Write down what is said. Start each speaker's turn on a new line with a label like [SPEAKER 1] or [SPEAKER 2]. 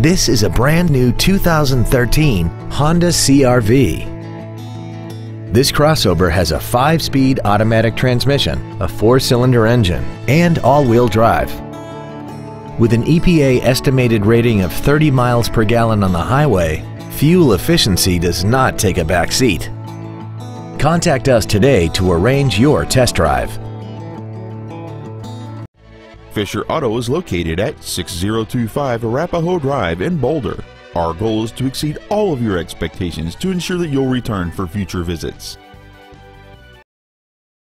[SPEAKER 1] This is a brand new 2013 Honda CRV. This crossover has a 5-speed automatic transmission, a 4-cylinder engine, and all-wheel drive. With an EPA estimated rating of 30 miles per gallon on the highway, fuel efficiency does not take a back seat. Contact us today to arrange your test drive.
[SPEAKER 2] Fisher Auto is located at 6025 Arapahoe Drive in Boulder. Our goal is to exceed all of your expectations to ensure that you'll return for future visits.